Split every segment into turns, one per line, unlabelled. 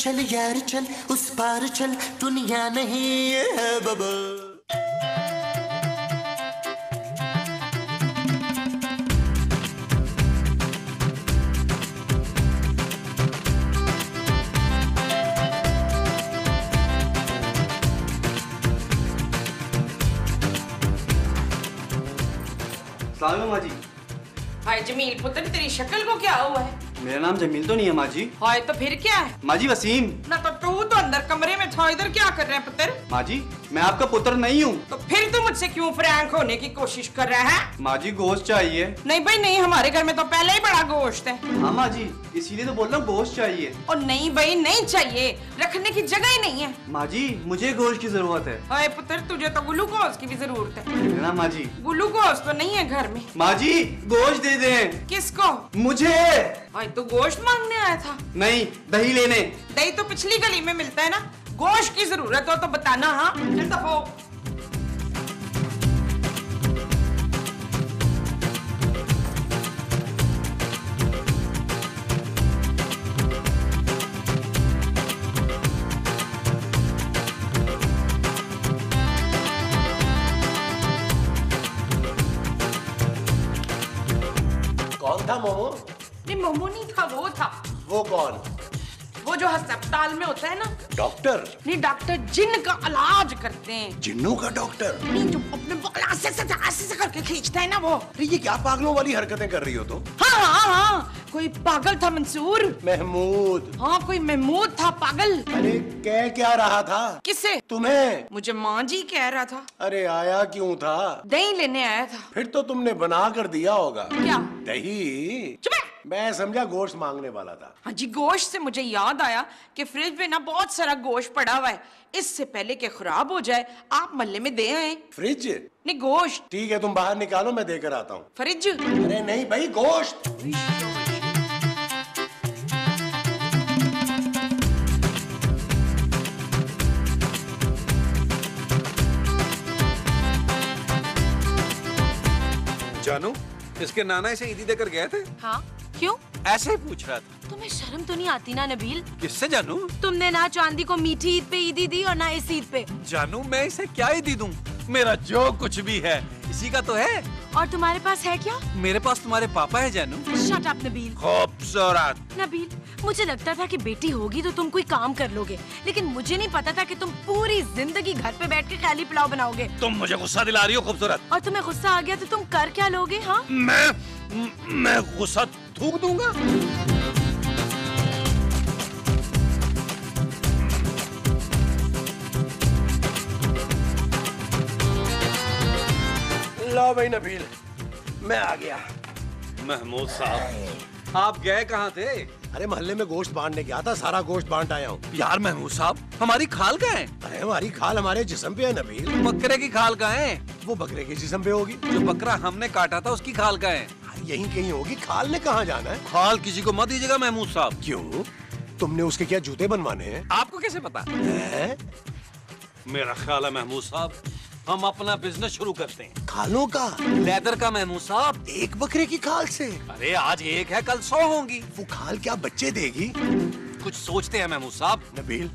चल यार चल उस पार चल दुनिया नहीं है बबल
सलाम माँ जी।
हाय जमील पुत्र तेरी शक्ल को क्या हुआ है?
मेरा नाम जमील तो नहीं है माजी हाँ
हाय तो फिर क्या है?
माजी वसीम।
ना तो तू तो अंदर कमरे में था इधर क्या कर रहे हैं पुत्र?
माँ जी मैं आपका पुत्र नहीं हूँ।
तो फिर तू मुझसे क्यों फ्रैंक होने की कोशिश कर रहा है?
माँ जी गोश्त चाहिए।
नहीं भाई नहीं हमारे घर में तो पहले ही बड़ा गोश्त है।
हाँ माँ जी इसीलिए तो बोल रहा हूँ गोश्त चाहिए।
और नहीं भाई नहीं चाहिए। रखने की जगह ही नहीं है।
माँ जी मुझे गोश्त की ज़रूरत है।
हाय पुत्र तुझे तो ग्लूकोज की भी ज़रूरत है।
ना माँ जी
ग्लूकोज तो नहीं है घर में।
माँ जी गोश्त दे दें।
किसको?
मुझे।
हाय तू गोश्त मांगने आया था।
नहीं दही लेने।
दही तो पिछली गली में मिलता है ना। गोश्त की ज़रूरत हो तो बताना हाँ? दफो
कौन था मोमो?
नहीं मोमो नहीं था वो था।
वो कौन?
जो अस्पताल में होता है ना।
डॉक्टर?
नहीं डॉक्टर जिन का इलाज करते हैं।
जिन्नों का डॉक्टर?
नहीं जो अपने से ऐसे ऐसे ऐसे ऐसे करके खींचता है ना वो।
ये क्या पागलों वाली हरकतें कर रही हो तो
हाँ हाँ हाँ। कोई पागल था मंसूर?
महमूद।
हाँ कोई महमूद था पागल?
अरे कह क्या रहा था?
किसे?
तुम्हें।
मुझे माँ जी कह रहा था।
अरे आया क्यों था?
दही लेने आया था।
फिर तो तुमने बना कर दिया होगा।
क्या?
दही?
चुप
मैं समझा गोश्त मांगने वाला था।
हाँ जी गोश्त से मुझे याद आया कि फ्रिज में ना बहुत सारा गोश्त पड़ा हुआ है। इससे पहले कि खराब हो जाए आप मल्ले में दे आए।
फ्रिज
नहीं गोश्त।
ठीक है तुम बाहर निकालो मैं देकर आता हूँ।
फ्रिज
अरे नहीं भाई गोश्त।
इसके नाना इसे ईदी देकर गए थे?
हाँ क्यों?
ऐसे ही पूछ रहा था।
तुम्हें शर्म तो नहीं आती ना नबील?
किससे जानू?
तुमने ना चांदी को मीठी ईद पे ईदी दी और ना इस ईद पे।
जानू मैं इसे क्या ईदी दूँ? मेरा जो कुछ भी है इसी का तो है।
और तुम्हारे पास है क्या?
मेरे पास तुम्हारे पापा है जानू?
Shut up Nabeel.
खूबसूरत।
नबील मुझे लगता था कि बेटी होगी तो तुम कोई काम कर लोगे। लेकिन मुझे नहीं पता था कि तुम पूरी ज़िंदगी घर पे बैठ के खाली पुलाव बनाओगे।
तुम मुझे गुस्सा दिला रही हो खूबसूरत।
और तुम्हें गुस्सा आ गया तो तुम कर क्या लोगे हाँ?
मैं मैं गुस्सा थूक दूँगा?
लो भाई नबील मैं आ गया।
महमूद साहब। आप गए कहाँ थे?
अरे मोहल्ले में गोश्त बांटने गया था सारा गोश्त बांट आया हूँ।
यार महमूद साहब हमारी खाल कहाँ है?
अरे हमारी खाल हमारे जिसम पे है नबील।
बकरे की खाल कहाँ है?
वो बकरे के जिसम पे होगी।
जो बकरा हमने काटा था उसकी खाल कहाँ है?
यही कहीं होगी। खाल ने कहाँ जाना है?
खाल किसी को मत दीजिएगा महमूद साहब।
क्यों? तुमने उसके क्या जूते बनवाने हैं?
आपको कैसे पता?
हैं?
मेरा ख्याल है महमूद साहब हम अपना बिज़नेस शुरू करते हैं।
खालों का?
लेदर का महमूद साहब।
एक बकरे की खाल से?
अरे आज एक है कल सौ होंगी।
वो खाल क्या बच्चे देगी?
कुछ सोचते हैं महमूद साहब।
नबील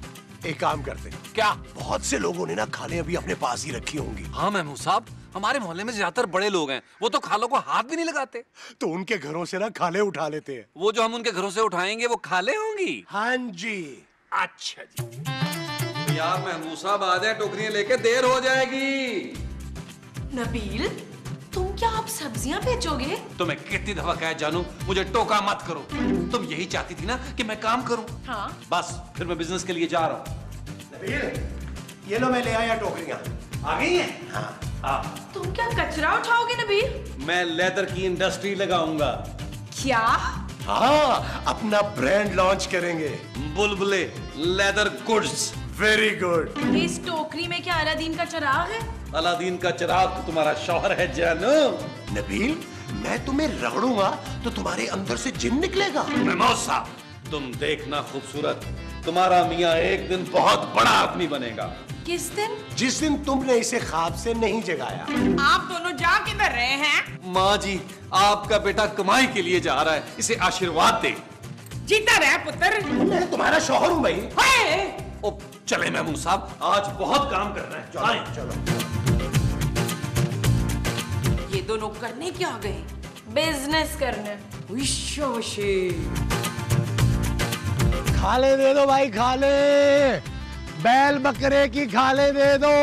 एक काम करते हैं।
क्या?
बहुत से लोगों ने ना खाले अभी अपने पास ही रखी होंगी।
हाँ महमूद साहब हमारे मोहल्ले में ज़्यादातर बड़े लोग हैं। वो तो खालों को हाथ भी नहीं लगाते।
तो उनके घरों से ना खाले उठा लेते हैं।
वो जो हम उनके घरों से उठाएँगे वो खाले होंगी।
हाँ जी।
अच्छा जी। तो यार महमूद साहब आ जाए टोकरियाँ लेके देर हो जाएगी।
नबील तुम क्या आप सब्ज़ियाँ बेचोगे?
तुम्हें कितनी दफ़ा कहा जानू मुझे टोका मत करो। तुम यही चाहती थी ना कि मैं काम करूँ?
हाँ।
बस फिर मैं बिज़नेस के लिए जा रहा हूँ।
नबील ये लो मैं ले आया टोकरियाँ।
आ गई है? हाँ।
तुम क्या कचरा उठाओगे नबील?
मैं लेदर की इंडस्ट्री लगाऊँगा।
क्या?
हाँ अपना ब्रांड लॉन्च करेंगे।
बुलबुले लेदर गुड्स
वेरी गुड
इस टोकरी में क्या अलादीन का चिराग है?
अलादीन का चिराग तो तुम्हारा शौहर है जानू।
नबील मैं तुम्हें रगड़ूँगा तो तुम्हारे अंदर से जिन निकलेगा।
महमूद तुम देखना खूबसूरत। तुम्हारा मियाँ एक दिन बहुत बड़ा आदमी बनेगा।
किस दिन?
जिस दिन तुमने इसे ख्वाब से नहीं जगाया।
आप दोनों जा किधर रहे हैं?
माँ जी आपका बेटा कमाई के लिए जा रहा है। इसे आशीर्वाद दे।
जीता रहा पुत्र।
मैं तुम्हारा शोहर हूँ भाई।
हाय!
ओ चले महमूद साहब आज बहुत काम करना है।
चलो
आए।
चलो।
ये दोनों करने क्या आ गए?
बिज़नेस करने।
विश्वशे
खाले दे दो भाई खाले। बैल बकरे की खाले दे दो।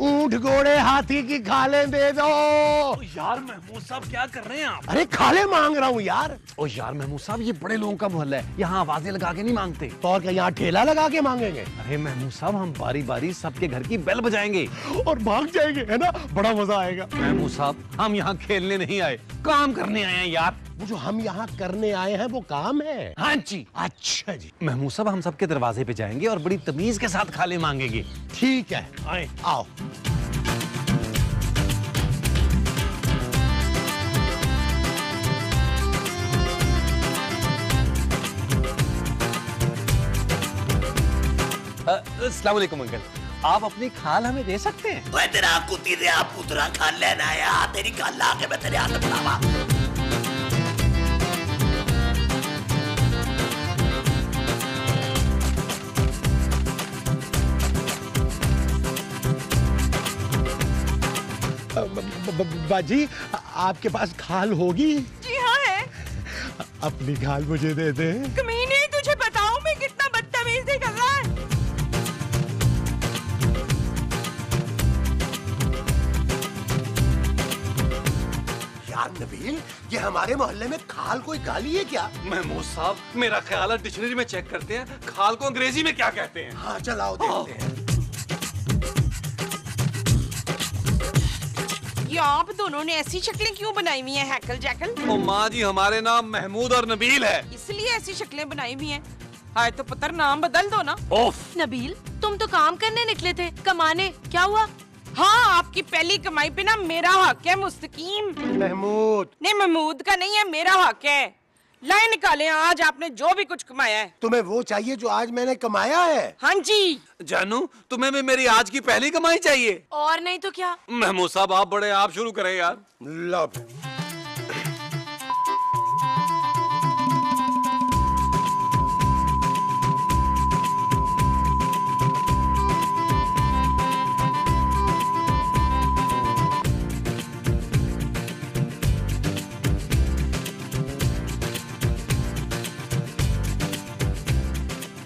ऊँट घोड़े हाथी की खाले दे दो।
यार महमूद साहब क्या कर रहे हैं आप?
अरे खाले मांग रहा हूँ यार।
ओ यार महमूद साहब ये बड़े लोगों का मोहल्ला है। यहाँ आवाज़ें लगा के नहीं मांगते।
तो और क्या यहाँ ठेला लगा के मांगेंगे?
अरे महमूद साहब हम बारी बारी सबके घर की बेल बजाएँगे।
और भाग जाएँगे है ना? बड़ा मज़ा आएगा।
महमूद साहब हम यहाँ खेलने नहीं आए काम करने आए हैं यार।
वो जो हम यहाँ करने आए हैं वो काम है।
हाँ जी।
अच्छा जी।
महमूद साहब हम सबके दरवाजे पे जाएँगे और बड़ी तमीज के साथ खाले मांगेंगे।
ठीक है।
आए।
आओ।
अस्सलाम अंकल। आप अपनी खाल हमें दे सकते हैं?
तेरा कुत्ती दे आप पुतरा खा लेना है तेरी खाल ला के मैं तेरे हाथ में
बाजी आपके पास खाल होगी?
जी हाँ है।
अपनी खाल मुझे दे दे।
कमीने तुझे बताऊँ मैं कितना बदतमीजी कर रहा है
यार नबील ये हमारे मोहल्ले में खाल कोई गाली है क्या?
महमूद साहब मेरा ख्याल है डिक्शनरी में चेक करते हैं खाल को अंग्रेज़ी में क्या कहते हैं?
हाँ चलाओ देखते हैं।
ये आप दोनों ने ऐसी शक्लें क्यों बनाई हुई हैं हैकल जैकल?
ओ माँ जी हमारे नाम महमूद और नबील है।
इसलिए ऐसी शक्लें बनाई हुई हैं। हाय तो पुत्र नाम बदल दो ना।
ओफ।
नबील तुम तो काम करने निकले थे कमाने क्या हुआ?
हाँ आपकी पहली कमाई पे ना मेरा हक है मुस्तकीम।
महमूद।
नहीं महमूद का नहीं है मेरा हक है। लाए निकाले आज आपने जो भी कुछ कमाया है।
तुम्हें वो चाहिए जो आज मैंने कमाया है।
हाँ जी।
जानू तुम्हें भी मेरी आज की पहली कमाई चाहिए।
और नहीं तो क्या?
महमूद साहब आप बड़े आप शुरू करें यार।
लो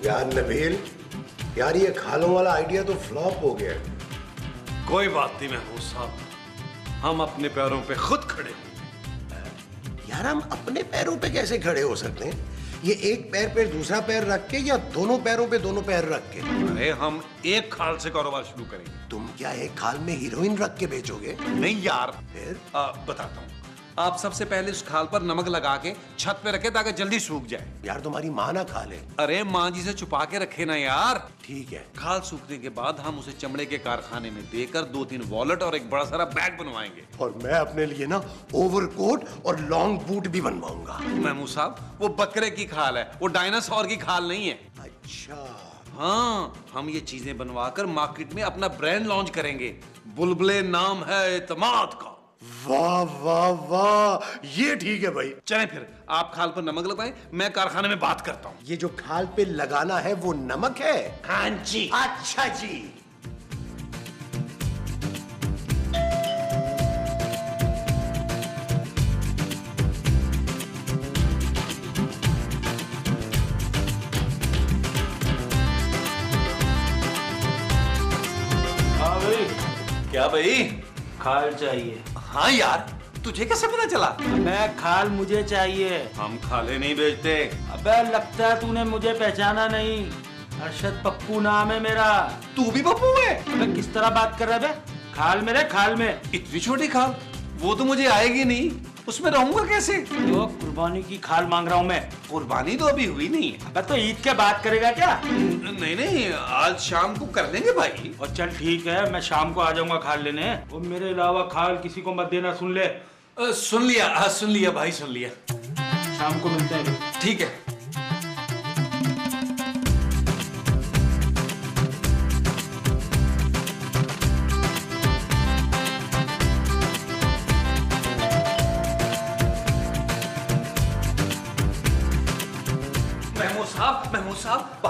यार नबील यार ये खालों वाला आइडिया तो फ्लॉप हो गया
कोई बात नहीं महमूद साहब। हम अपने पैरों पे खुद खड़े
यार हम अपने पैरों पे कैसे खड़े हो सकते हैं? ये एक पैर पे दूसरा पैर रख के या दोनों पैरों पे दोनों पैर रख के?
अरे हम एक खाल से कारोबार शुरू करेंगे।
तुम क्या एक खाल में हीरोइन रख के बेचोगे?
नहीं यार।
फिर?
आ, बताता हूँ। आप सबसे पहले उस खाल पर नमक लगा के छत पे रखे ताकि जल्दी सूख जाए।
यार तुम्हारी माँ ना खा ले।
अरे माँ जी से छुपा के रखे ना यार।
ठीक है।
खाल सूखने के बाद हम उसे चमड़े के कारखाने में देकर दो तीन वॉलेट और एक बड़ा सारा बैग बनवाएँगे।
और मैं अपने लिए ना ओवरकोट और लॉन्ग बूट भी बनवाऊँगा।
महमूद साहब वो बकरे की खाल है वो डायनासोर की खाल नहीं है।
अच्छा।
हाँ हम ये चीज़ें बनवाकर मार्केट में अपना ब्रांड लॉन्च करेंगे। बुलबुले नाम है एतमाद का।
वाह वाह वाह। ये ठीक है भाई।
चलें फिर आप खाल पर नमक लगाएँ मैं कारखाने में बात करता हूँ।
ये जो खाल पे लगाना है वो नमक है?
हाँ जी।
अच्छा जी।
हाँ भाई।
क्या भाई?
खाल चाहिए।
हाँ यार तुझे कैसे पता चला?
मैं खाल मुझे चाहिए।
हम खाले नहीं बेचते।
अबे लगता है तूने मुझे पहचाना नहीं। अरशद पप्पू नाम है मेरा।
तू भी पप्पू है?
अबे किस तरह बात कर रहा है खाल मेरे खाल में।
इतनी छोटी खाल वो तो मुझे आएगी नहीं। उसमें रहूँगा कैसे?
तो कुर्बानी की खाल मांग रहा हूँ मैं।
कुर्बानी तो अभी हुई नहीं है।
तो ईद के बात करेगा क्या?
नहीं नहीं आज शाम को कर लेंगे भाई।
और चल ठीक है मैं शाम को आ जाऊँगा खाल लेने। और मेरे अलावा खाल किसी को मत देना सुन ले।
आ, सुन लिया हाँ, सुन लिया भाई सुन लिया।
शाम को मिलते हैं।
ठीक है।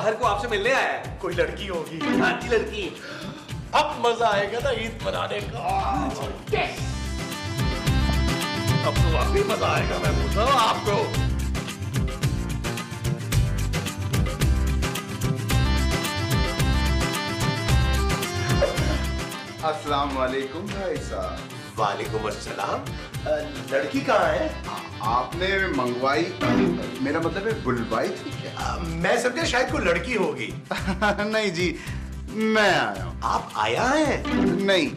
बाहर को आपसे मिलने आया है।
कोई लड़की होगी।
हाँ जी लड़की।
अब मज़ा आएगा ना ईद मनाने का। अब तो वाकई मज़ा आएगा मैं पूछ रहा हूँ आपको।
अस्सलाम वालेकुम भाई साहब।
वालेकुम अस्सलाम। लड़की कहाँ है।
आपने मंगवाई मेरा मतलब है बुलवाई थी क्या
अ, मैं समझा शायद कोई लड़की होगी।
नहीं जी मैं आया हूँ।
आप आया है?
नहीं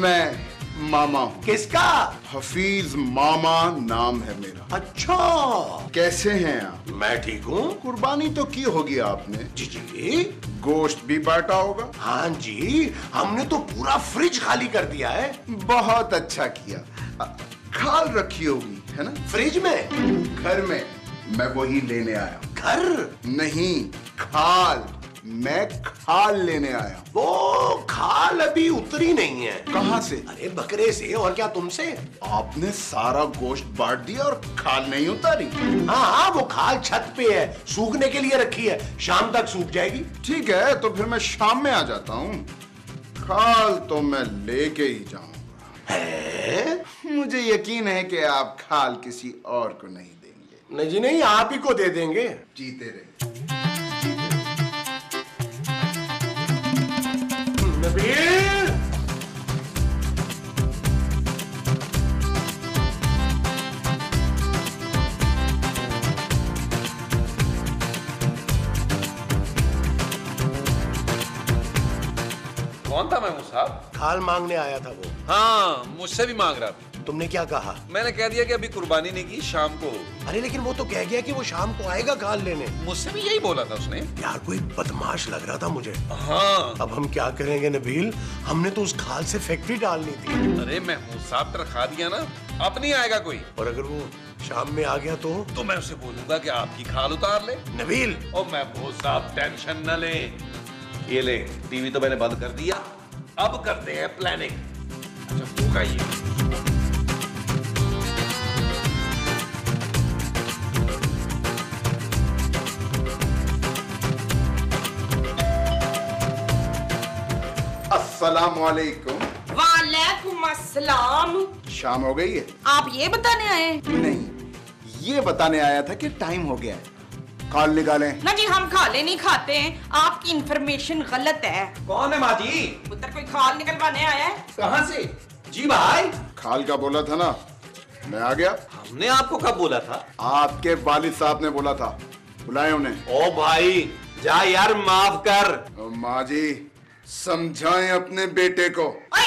मैं मामा हूँ।
किसका?
हफीज मामा नाम है मेरा।
अच्छा।
कैसे हैं आप?
मैं ठीक हूँ।
कुर्बानी तो की होगी आपने।
जी जी।
गोश्त भी बांटा होगा।
हाँ जी हमने तो पूरा फ्रिज खाली कर दिया है।
बहुत अच्छा किया। खाल रखी होगी। है ना?
फ्रिज में?
घर में। मैं वही लेने आया
घर?
नहीं खाल। मैं खाल लेने आया
वो खाल अभी उतरी नहीं है।
कहाँ से?
अरे बकरे से और क्या तुमसे?
आपने सारा गोश्त बांट दिया और खाल नहीं उतारी।
हाँ हाँ वो खाल छत पे है सूखने के लिए रखी है। शाम तक सूख जाएगी।
ठीक है तो फिर मैं शाम में आ जाता हूँ। खाल तो मैं लेके ही जाऊँगा
है?
मुझे यकीन है कि आप खाल किसी और को नहीं देंगे।
नहीं जी नहीं आप ही को दे देंगे।
जीते रहे
कौन था महमूद साहब
खाल मांगने आया था वो।
हाँ मुझसे भी मांग रहा था।
तुमने क्या कहा?
मैंने कह दिया कि अभी कुर्बानी नहीं की शाम को
अरे लेकिन वो तो कह गया कि वो शाम को आएगा खाल लेने।
मुझसे भी यही बोला था उसने।
यार कोई बदमाश लग रहा था मुझे।
हाँ।
अब हम क्या करेंगे नबील? हमने तो उस खाल से फैक्ट्री डालनी थी।
अरे महमूद साहब तरखा दिया ना। अब नहीं आएगा कोई।
और अगर वो शाम में आ गया तो?
तो मैं उसे बोलूँगा कि आपकी खाल उतार ले।
नबील!
और महमूद साहब टेंशन न ले। ये ले टीवी तो मैंने बंद कर दिया। अब करते हैं प्लानिंग अच्छा होगा ये।
अस्सलाम वालेकुम
वालेकुम अस्सलाम।
शाम हो गई है।
आप ये बताने आए
नहीं ये बताने आया था कि टाइम हो गया है। खाल निकालें।
ना जी हम खाले नहीं खाते हैं। आपकी इन्फॉर्मेशन गलत है।
कौन है माजी
उधर कोई खाल निकलवाने आया है?
कहाँ से? जी भाई।
खाल का बोला था ना। मैं आ गया।
हमने आपको कब बोला था?
आपके वालिद साहब ने बोला था। बुलाए उन्हें।
ओ भाई जा यार माफ़ कर।
माँ जी समझाएँ अपने बेटे को।
ओए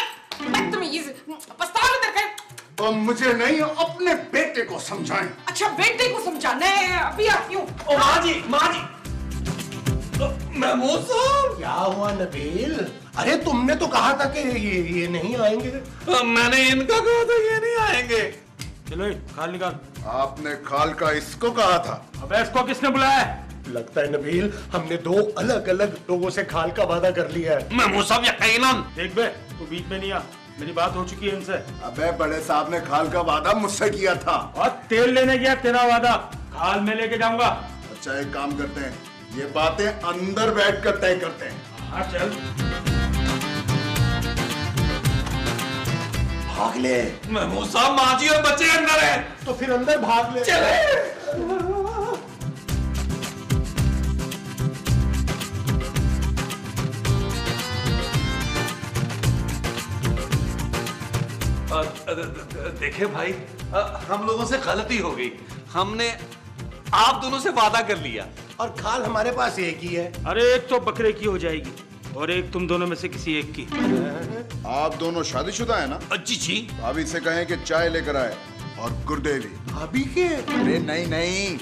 और मुझे नहीं अपने बेटे को समझाएँ।
अच्छा बेटे को समझाना है अभी आती हूँ।
ओ माँ जी माँ जी महमूद साहब।
क्या हुआ नबील? अरे तुमने तो कहा था कि ये ये नहीं आएँगे।
मैंने इनका कहा था ये नहीं आएँगे।
चलो खाल निकाल।
आपने खाल का इसको कहा था?
अबे इसको किसने बुलाया?
लगता है नबील हमने दो अलग अलग लोगों से खाल का वादा कर लिया है।
महमूद साहब यकीनन।
देख बे तू बीच में नहीं आ। मेरी बात हो चुकी है इनसे
अबे बड़े साहब ने खाल का वादा मुझसे किया था।
और तेल लेने गया तेरा वादा। खाल में लेके जाऊँगा।
अच्छा एक काम करते हैं। ये बातें अंदर बैठ कर तय करते हैं।
हाँ चल।
भाग ले।
महमूद साहब माँ जी और बच्चे अंदर हैं।
तो फिर अंदर भाग ले।
चले। द- देखिए भाई हम लोगों से गलती हो गई। हमने आप दोनों से वादा कर लिया।
और खाल हमारे पास एक ही है।
अरे एक तो बकरे की हो जाएगी और एक तुम दोनों में से किसी एक की।
आप दोनों शादीशुदा है ना?
जी जी।
भाभी से कहें कि चाय लेकर आए और गुर्दे भी
भाभी के?
अरे नहीं नहीं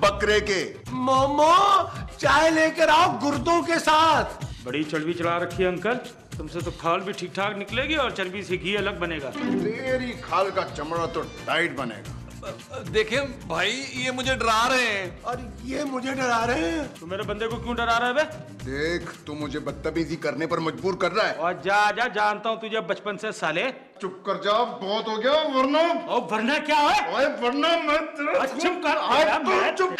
बकरे के।
मोमो चाय लेकर आओ गुर्दों के साथ।
बड़ी चढ़वी चढ़ा रखी है अंकल। तुमसे तो खाल भी ठीक ठाक निकलेगी और चर्बी से घी अलग बनेगा।
तेरी खाल का चमड़ा तो टाइट बनेगा।
देखिए भाई ये मुझे डरा रहे हैं।
और ये मुझे डरा रहे हैं।
तू मेरे बंदे को क्यों डरा रहा है बे?
देख तू मुझे बदतमीजी करने पर मजबूर कर रहा है।
और जा जा जानता हूँ तुझे बचपन से साले।
चुप कर जा बहुत हो गया वरना।
और वरना क्या है?
ओए वरना मैं
चुप कर
आज तो
मैं-
चुप।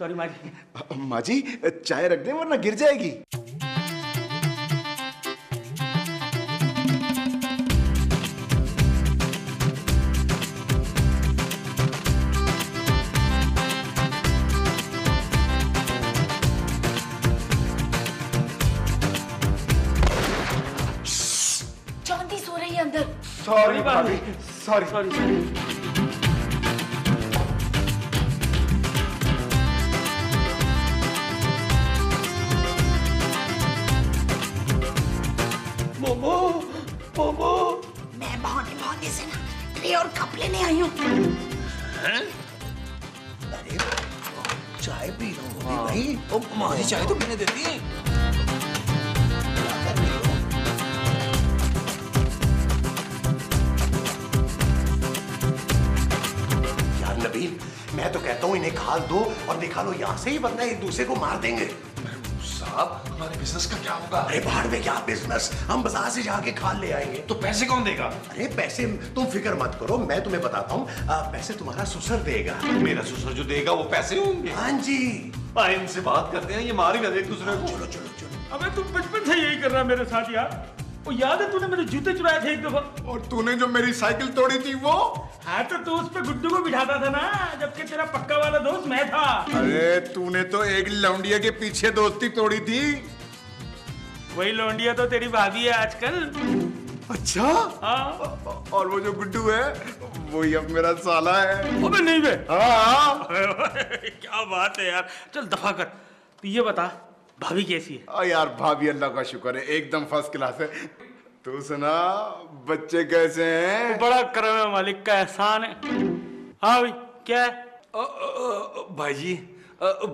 सॉरी माँ जी
माँ जी चाय रख दें वरना गिर जाएगी।
चांदी सो रही है अंदर।
सॉरी भाभी सॉरी
सॉरी सॉरी
से ना ट्रे और कप लेने आई हूँ।
अरे चाय पी रहा हूँ भाई।
ओ माँ चाय तो पीने देती है।
नबील मैं तो कहता हूँ इन्हें खाल दो और निकालो यहाँ से ही वरना एक दूसरे को मार देंगे।
साहब हमारे बिज़नेस का क्या होगा?
अरे बाहर में क्या बिज़नेस हम बाज़ार से जाके खाल ले आएँगे।
तो पैसे कौन देगा?
अरे पैसे तुम फ़िक्र मत करो मैं तुम्हें बताता हूँ पैसे तुम्हारा ससुर देगा।
मेरा ससुर जो देगा वो पैसे होंगे।
हाँ जी।
आए इनसे बात करते हैं ये मार ही ना दे दूसरे को।
चलो चलो चलो।
अबे तू बचपन से यही कर रहा मेरे साथ यार। वो याद है तूने मेरे जूते चुराए थे एक दफ़ा?
और तूने जो मेरी साइकिल तोड़ी थी वो?
हाँ तो तू उस पे गुड्डू को बिठाता था ना जबकि तेरा पक्का वाला दोस्त मैं था।
अरे तूने तो एक लौंडिया के पीछे दोस्ती तोड़ी थी।
वही लौंडिया तो तेरी भाभी है आजकल।
अच्छा?
हाँ।
और वो जो गुड्डू है वही अब मेरा साला है।
अबे नहीं बे।
हाँ
क्या बात है यार। चल दफ़ा कर। तू ये बता भाभी कैसी है?
यार भाभी अल्लाह का शुक्र है एकदम फ़र्स्ट क्लास है। तू सुना बच्चे कैसे हैं?
बड़ा करम है मालिक का एहसान है। हाँ भाई क्या है?
भाई जी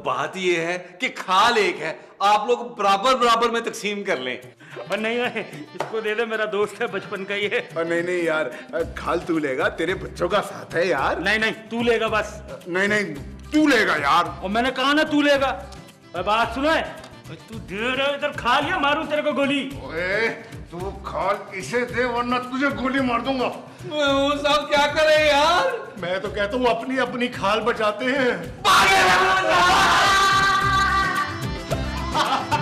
बात ये है कि खाल एक है आप लोग बराबर बराबर में तकसीम कर लें।
और नहीं भाई इसको दे दे मेरा दोस्त है बचपन का ये।
और नहीं नहीं यार खाल तू लेगा तेरे बच्चों का साथ है यार।
नहीं नहीं तू लेगा बस।
नहीं नहीं तू लेगा यार।
और मैंने कहा ना तू लेगा। बात सुनो है? तू दे रहे हो इधर खा लिया मारू तेरे को गोली।
ओए तू खाल इसे दे वरना तुझे गोली मार दूँगा।
वो साहब क्या करे यार?
मैं तो कहता हूँ अपनी अपनी खाल बचाते हैं।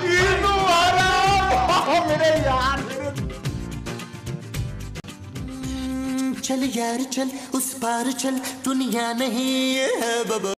ये तो आ रहा मेरे। यार
चल यार चल उस पार चल दुनिया नहीं है बाबा